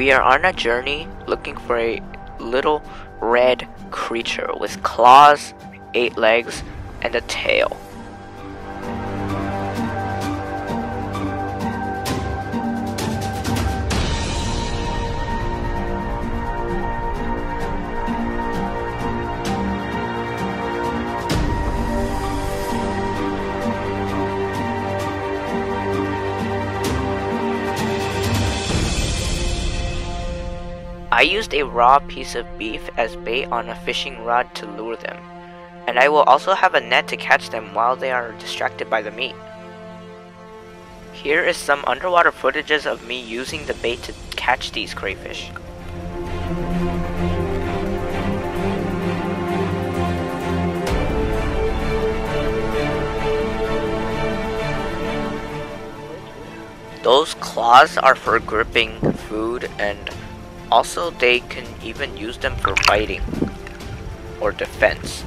We are on a journey looking for a little red creature with claws, eight legs, and a tail. I used a raw piece of beef as bait on a fishing rod to lure them, and I will also have a net to catch them while they are distracted by the meat. Here is some underwater footages of me using the bait to catch these crayfish. Those claws are for gripping food and also, they can even use them for fighting or defense.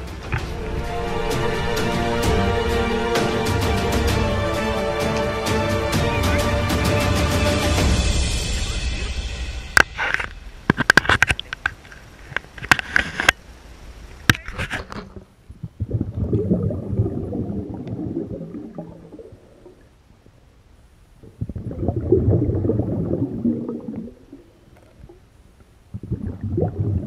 you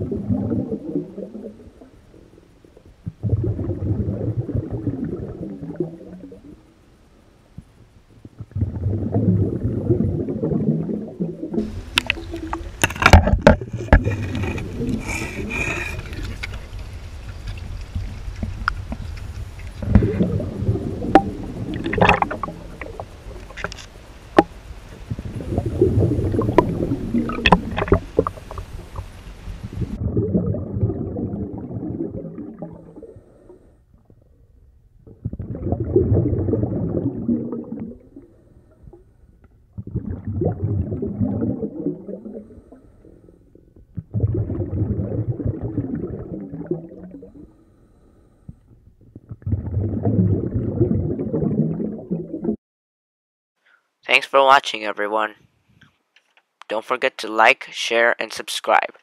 Thanks for watching everyone. Don't forget to like, share, and subscribe.